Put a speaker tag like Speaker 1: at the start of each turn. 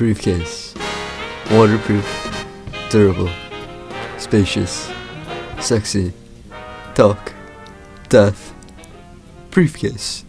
Speaker 1: briefcase. Waterproof, durable, spacious, sexy, talk, death, briefcase.